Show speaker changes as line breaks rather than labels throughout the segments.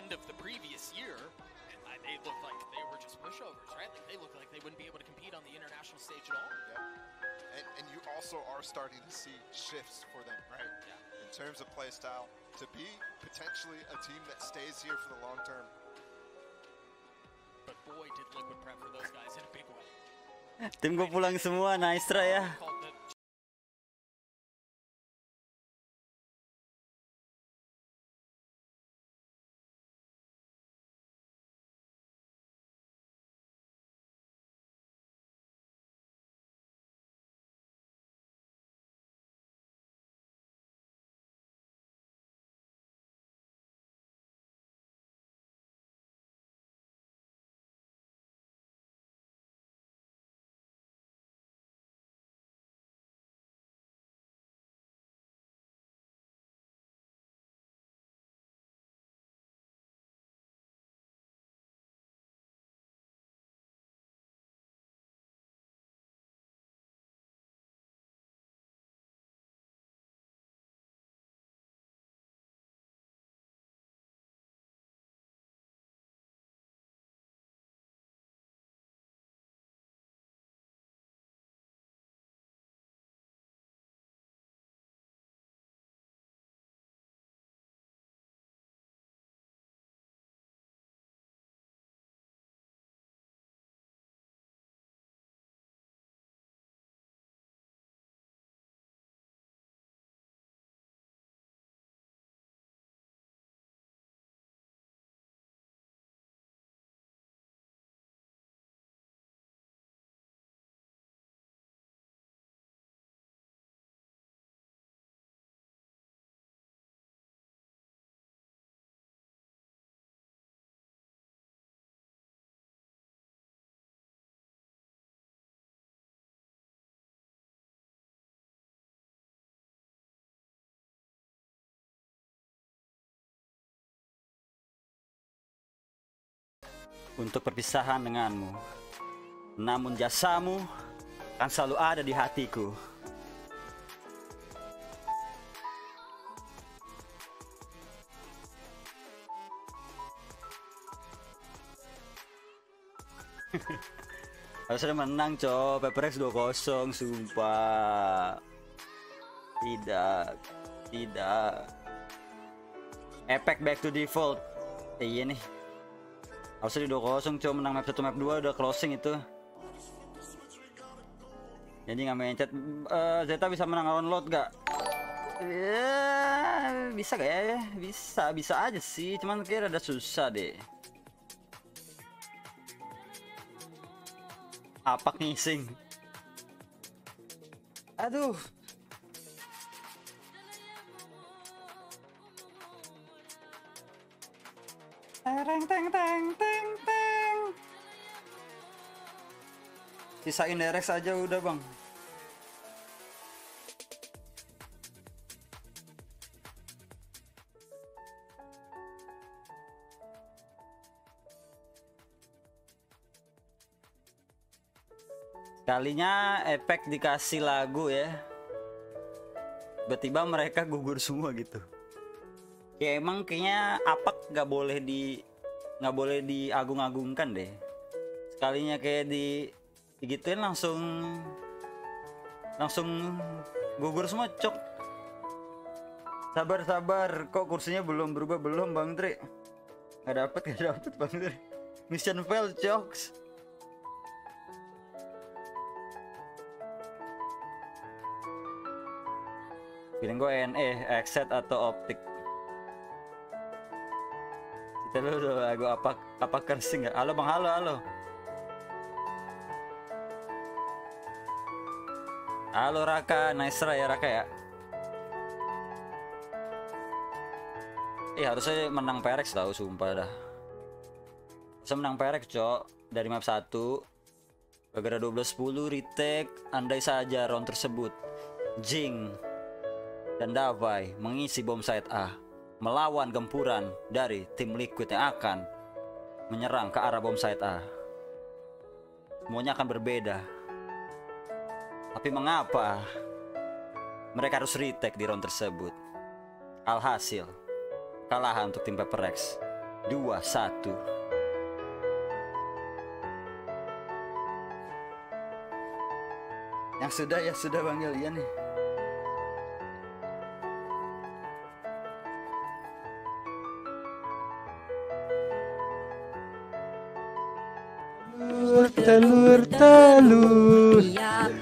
end of the previous year, they looked like they were just pushovers, right? Like they looked like they wouldn't be able to compete on the international stage at all.
Yeah. And, and you also are starting to see shifts for them, right?
Yeah.
In terms of play style, to be potentially a team that stays here for the long term.
But boy, did Liquid prep for those guys in a big way.
Tim gue pulang semua, nice try ya. Untuk perpisahan denganmu. Namun jasamu kan selalu ada di hatiku. Harusnya menang cok. Peperex 2-0 Sumpah. Tidak. Tidak. Epic back to default. Eh, Iya nih Harusnya di 2-0 cok menang map 1 map 2 udah closing itu Jadi nggak chat Eh, Zeta bisa menang lawan lot gak? Ya, bisa gak ya? Bisa, bisa aja sih Cuman kira ada susah deh Apak ngising. Aduh. Teng teng teng teng teng. Sisain Derex aja udah, Bang. Kalinya efek dikasih lagu ya. Tiba-tiba mereka gugur semua gitu. Ya emang kayaknya apak nggak boleh di nggak boleh diagung-agungkan deh. Sekalinya kayak di digituin langsung langsung gugur semua cok. Sabar sabar, kok kursinya belum berubah belum Bang Tri? Nggak dapet nggak dapet Bang Tri. Mission failed jokes. Feeling gue NE, exit atau optik. Udah lagu apa apa kersing nggak? Halo bang, halo halo. Halo Raka, nice try ya Raka ya. Eh harusnya menang Perex tahu sumpah dah. Bisa menang Perex cok. Dari map 1 Gara-gara 12-10 retake. Andai saja round tersebut. Jing. Dan Davai mengisi bom site A melawan gempuran dari tim Liquid yang akan menyerang ke arah bom site A. Semuanya akan berbeda. Tapi mengapa mereka harus retake di round tersebut? Alhasil, kalahan untuk tim Pepper X. dua satu yang sudah ya sudah bang Julian nih
telur telur.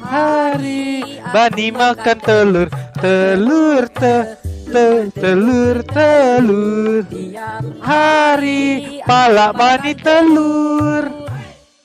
Hari bani makan telur telur te, te telur telur. Hari pala bani telur